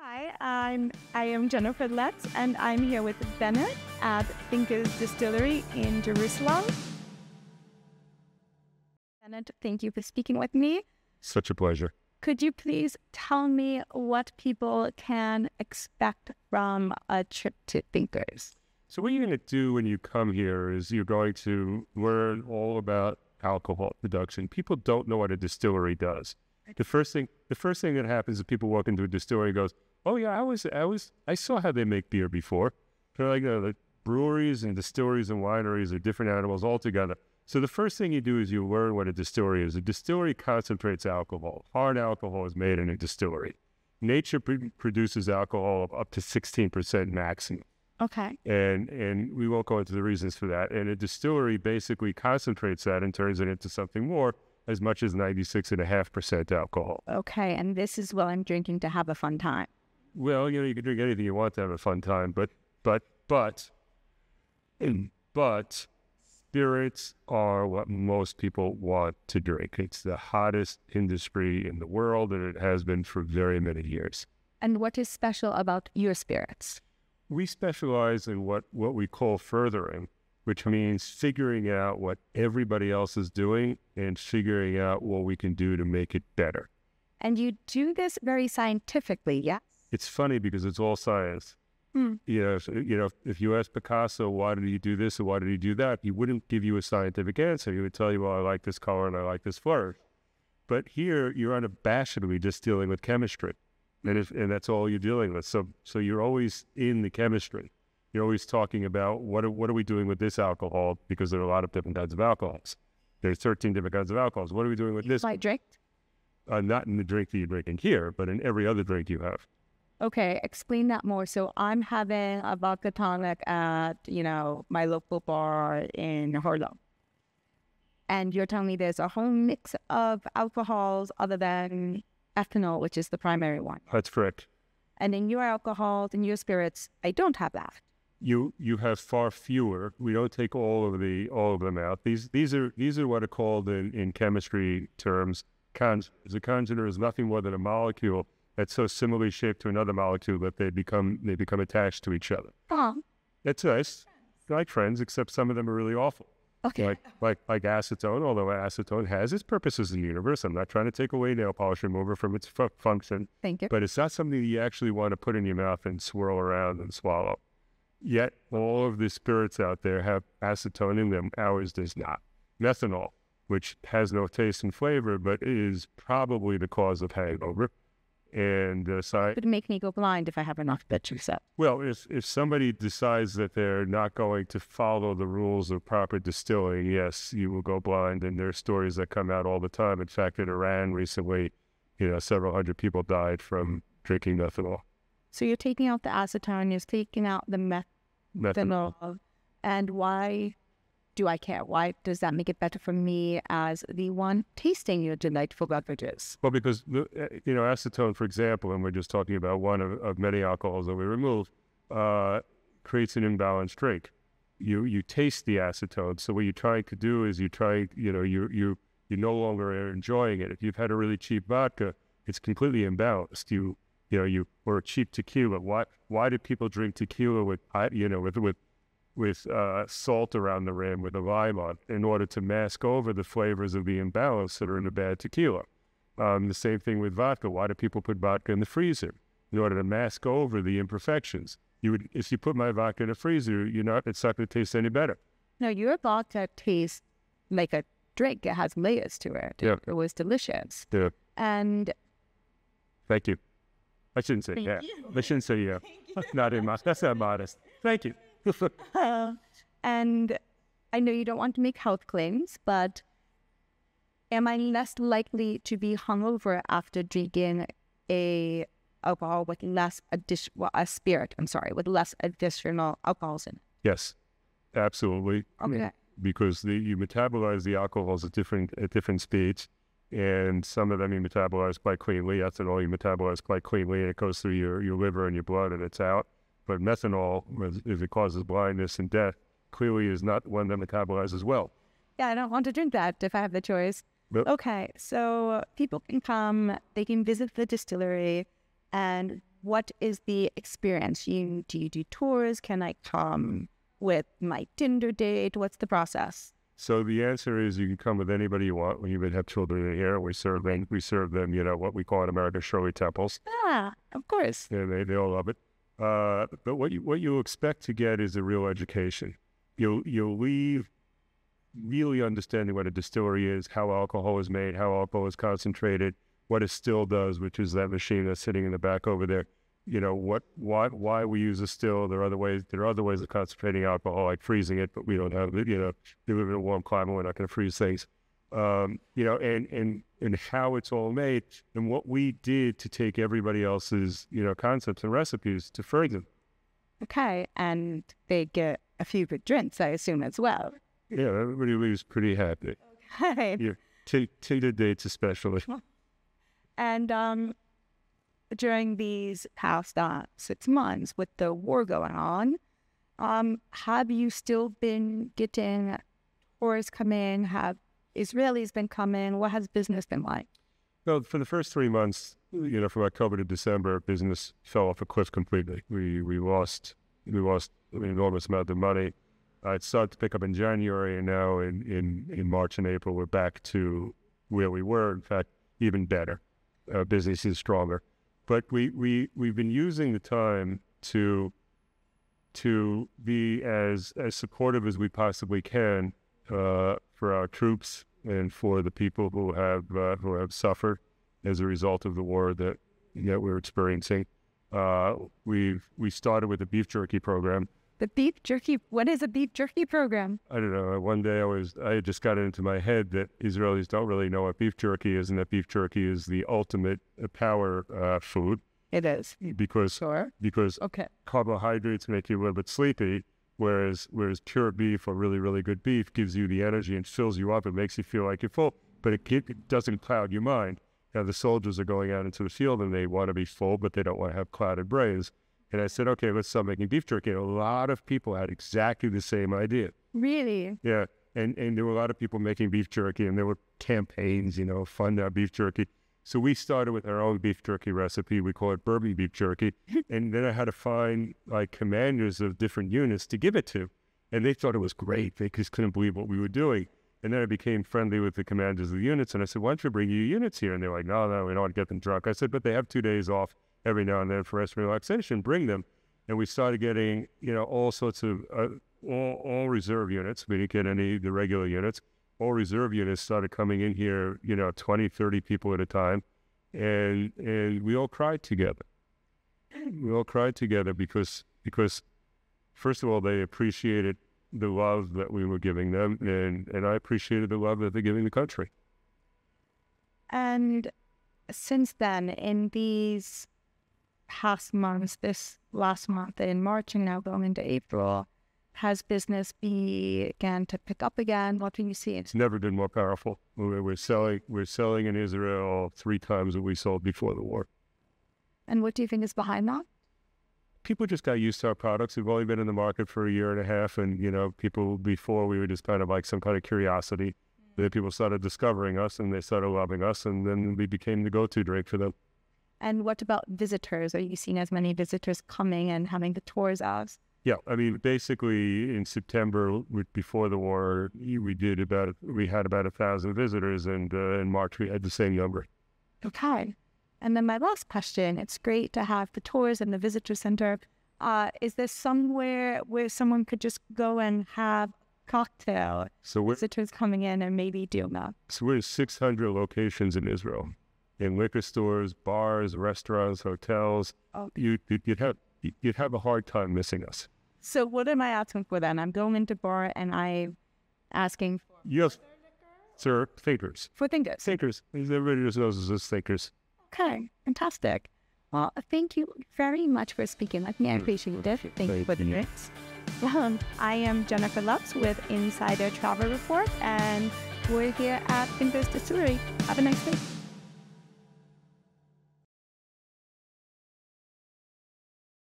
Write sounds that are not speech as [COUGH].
Hi, I'm I am Jennifer Lutz, and I'm here with Bennett at Thinkers Distillery in Jerusalem. Bennett, thank you for speaking with me. Such a pleasure. Could you please tell me what people can expect from a trip to Thinkers? So, what you're going to do when you come here is you're going to learn all about alcohol production. People don't know what a distillery does. The first thing, the first thing that happens is people walk into a distillery and goes, "Oh yeah, I was, I was, I saw how they make beer before." They're like, uh, the breweries and distilleries and wineries are different animals altogether. So the first thing you do is you learn what a distillery is. A distillery concentrates alcohol. Hard alcohol is made in a distillery. Nature pr- produces alcohol of up to 16% maximum. Okay. And and we won't go into the reasons for that. And a distillery basically concentrates that and turns it into something more, as much as 96.5% alcohol. Okay, and this is what I'm drinking to have a fun time. Well, you know, you can drink anything you want to have a fun time, but but but [CLEARS THROAT] but spirits are what most people want to drink. It's the hottest industry in the world, and it has been for very many years. And what is special about your spirits? We specialize in what, what we call furthering, which means figuring out what everybody else is doing and figuring out what we can do to make it better. And you do this very scientifically, yes? It's funny because it's all science. Hmm. You know, if, you know, if you ask Picasso why did he do this or why did he do that, he wouldn't give you a scientific answer. He would tell you, "Well, I like this color and I like this flourish." But here, you're unabashedly just dealing with chemistry, and if, and that's all you're dealing with. So, so you're always in the chemistry. You're always talking about what are, what are we doing with this alcohol because there are a lot of different kinds of alcohols. There's 13 different kinds of alcohols. What are we doing with this? I drink. Uh, not in the drink that you're drinking here, but in every other drink you have. Okay, explain that more. So I'm having a vodka tonic at, you know, my local bar in Harlem. And you're telling me there's a whole mix of alcohols other than ethanol, which is the primary one. That's correct. And in your alcohols and your spirits, I don't have that. you you have far fewer. We don't take all of the all of them out. These these are these are what are called in, in chemistry terms congeners. A congener is nothing more than a molecule that's so similarly shaped to another molecule that they become they become attached to each other. Oh, That's nice. Like friends, except some of them are really awful. okay. Like like like acetone, although acetone has its purposes in the universe. I'm not trying to take away nail polish remover from its fu- function. Thank you. but it's not something that you actually want to put in your mouth and swirl around and swallow. Yet all of the spirits out there have acetone in them. Ours does not. Methanol, which has no taste and flavor, but is probably the cause of hangover. And uh, so, I- It would make me go blind if I have enough bitches up. well, if if somebody decides that they're not going to follow the rules of proper distilling, yes, you will go blind. And there are stories that come out all the time. In fact, in Iran recently, you know, several hundred people died from drinking methanol. So you're taking out the acetone, you're taking out the Methanol. methanol. And why do I care? Why does that make it better for me as the one tasting your delightful beverages? Well, because uh, you know acetone, for example, and we're just talking about one of, of many alcohols that we remove, uh, creates an imbalanced drink. You you taste the acetone, so what you're trying to do is you try, you know, you you you no longer are enjoying it. If you've had a really cheap vodka, it's completely imbalanced. You you know you or a cheap tequila. Why why do people drink tequila with you know with with with uh, salt around the rim with a lime on in order to mask over the flavors of the imbalance that are in a bad tequila. Um, the same thing with vodka. Why do people put vodka in the freezer? In order to mask over the imperfections. You would, if you put my vodka in a freezer, you're not, it's not going to taste any better. No, your vodka tastes like a drink. It has layers to it. Yeah. It was delicious. Yeah. And Thank you. I shouldn't say Thank yeah. you. I shouldn't say yeah. [LAUGHS] not in my, that's not modest. Thank you. [LAUGHS] and I know you don't want to make health claims, but am I less likely to be hungover after drinking a alcohol with less addition, well, a spirit? I'm sorry, with less additional alcohols in. it? yes, absolutely. Okay. because the, you metabolize the alcohols at different at different speeds, and some of them you metabolize quite cleanly. Ethanol you metabolize quite cleanly, and it goes through your, your liver and your blood, and it's out. But methanol, if it causes blindness and death, clearly is not one that metabolizes well. Yeah, I don't want to drink that if I have the choice. But Okay, so people can come, they can visit the distillery, and what is the experience? You do you do tours? Can I come with my Tinder date? What's the process? So the answer is you can come with anybody you want when you would have children in here. We serve them. We serve them. You know what we call in America Shirley temples. Ah, of course. Yeah, they they all love it. Uh, but what you what you expect to get is a real education. You'll you'll leave really understanding what a distillery is, how alcohol is made, how alcohol is concentrated, what a still does, which is that machine that's sitting in the back over there. You know what, why, why we use a still. There are other ways. There are other ways of concentrating alcohol, like freezing it, but we don't have. You know, we live in a warm climate. We're not going to freeze things. Um, you know, and and and how it's all made, and what we did to take everybody else's you know concepts and recipes to them. Okay, and they get a few good drinks, I assume, as well. Yeah, everybody was pretty happy. Okay. [LAUGHS] Yeah, t- Tinder dates especially. [LAUGHS] And um, during these past uh, six months with the war going on, um, have you still been getting tourists coming? Have Israelis been coming? What has business been like? Well, for the first three months, you know, from October to December, business fell off a cliff completely. We we lost we lost an enormous amount of money. Uh, it started to pick up in January, and now in, in, in March and April, we're back to where we were. In fact, even better. Uh, business is stronger. But we, we, we've been using the time to to be as as supportive as we possibly can uh, for our troops and for the people who have uh, who have suffered as a result of the war that that we're experiencing. Uh, we've we started with a beef jerky program. The beef jerky. What is a beef jerky program? I don't know. One day I was I just got it into my head that Israelis don't really know what beef jerky is, and that beef jerky is the ultimate uh, power uh, food It is. because Sure. because Okay. carbohydrates make you a little bit sleepy, whereas whereas pure beef or really really good beef gives you the energy and fills you up. It makes you feel like you're full, but it, it doesn't cloud your mind. Now the soldiers are going out into the field and they want to be full, but they don't want to have clouded brains. And I said, okay, let's start making beef jerky. And a lot of people had exactly the same idea. Really? Yeah. And and there were a lot of people making beef jerky and there were campaigns, you know, fund our beef jerky. So we started with our own beef jerky recipe. We call it bourbon beef jerky. [LAUGHS] and then I had to find like commanders of different units to give it to. And they thought it was great. They just couldn't believe what we were doing. And then I became friendly with the commanders of the units. And I said, why don't you bring your units here? And they're like, no, no, we don't want to get them drunk. I said, but they have two days off every now and then for rest and relaxation. Bring them. And we started getting, you know, all sorts of, uh, all, all reserve units. We didn't get any of the regular units. All reserve units started coming in here, you know, 20, 30 people at a time. And, and we all cried together. We all cried together because, because first of all, they appreciated the love that we were giving them. And, and I appreciated the love that they're giving the country. And since then, in these past months, this last month in March and now going into April, has business began to pick up again? What do you see? It's never been more powerful. We're, we're selling, we're selling in Israel three times what we sold before the war. And what do you think is behind that? people just got used to our products. We've only been in the market for a year and a half, and you know, people before we were just kind of like some kind of curiosity. Mm. Then people started discovering us, and they started loving us, and then we became the go-to drink for them. And what about visitors? Are you seeing as many visitors coming and having the tours as? Yeah, I mean, basically in September before the war, we did about we had about a thousand visitors, and uh, in March we had the same number. Okay. And then my last question it's great to have the tours and the visitor center. Uh, is there somewhere where someone could just go and have cocktail? So Visitors coming in and maybe do that. so we're 600 locations in Israel, in liquor stores, bars, restaurants, hotels. Oh. You you'd have you'd have a hard time missing us. So what am I asking for then? I'm going into bar and I'm asking for, Yes, sir. Thinkers. for thinkers. Thinkers. Everybody just knows us as thinkers. Okay, fantastic. Well, thank you very much for speaking with me. I appreciate it. Thank you for the drinks. Um, I am Jennifer Lutz with Insider Travel Report, and we're here at Thinkers Distillery. Have a nice day.